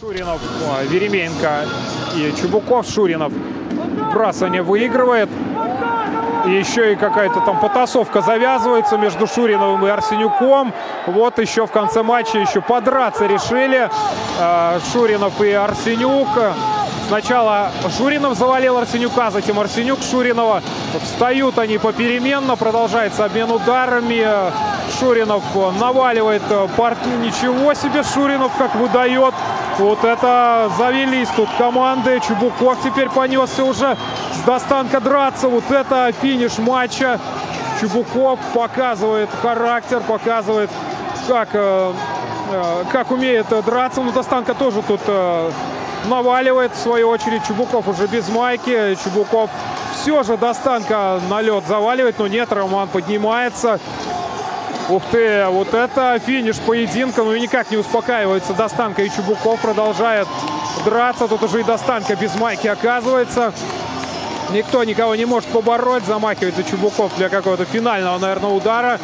Шуринов, а, Веременко и Чубуков. Шуринов брасывание выигрывает. И еще и какая-то там потасовка завязывается между Шуриновым и Арсенюком. Вот еще в конце матча еще подраться решили э, Шуринов и Арсенюк. Сначала Шуринов завалил Арсенюка, затем Арсенюк Шуринова. Встают они попеременно, продолжается обмен ударами. Шуринов наваливает партнер. Ничего себе Шуринов как выдает. Вот это завелись тут команды. Чубуков теперь понесся уже с достанка драться. Вот это финиш матча. Чубуков показывает характер, показывает, как, э, э, как умеет драться. Ну, достанка тоже тут э, наваливает, в свою очередь. Чубуков уже без майки. Чубуков все же достанка на лед заваливает, но нет, Роман поднимается. Ух ты, вот это финиш поединка. Ну и никак не успокаивается Достанка и Чубуков продолжает драться. Тут уже и Достанка без майки оказывается. Никто никого не может побороть. Замахивается Чубуков для какого-то финального, наверное, удара.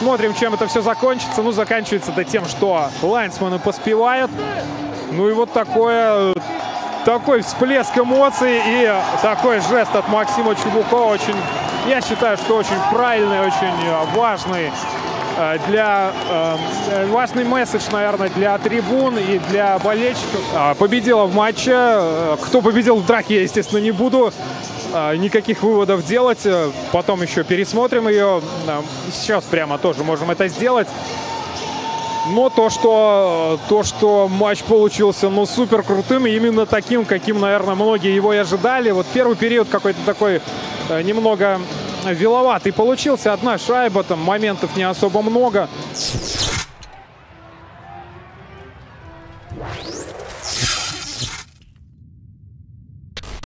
Смотрим, чем это все закончится. Ну, заканчивается это тем, что лайнсмены поспевают. Ну и вот такое, такой всплеск эмоций и такой жест от Максима Чубукова очень я считаю, что очень правильный, очень важный э, для э, важный месседж, наверное, для трибун и для болельщиков. А, победила в матче. Э, кто победил в драке, я, естественно, не буду никаких выводов делать. Потом еще пересмотрим ее. Сейчас прямо тоже можем это сделать. Но то, что, то, что матч получился ну, супер крутым, именно таким, каким, наверное, многие его и ожидали. Вот первый период какой-то такой Э, немного виловатый получился. Одна шайба, там моментов не особо много.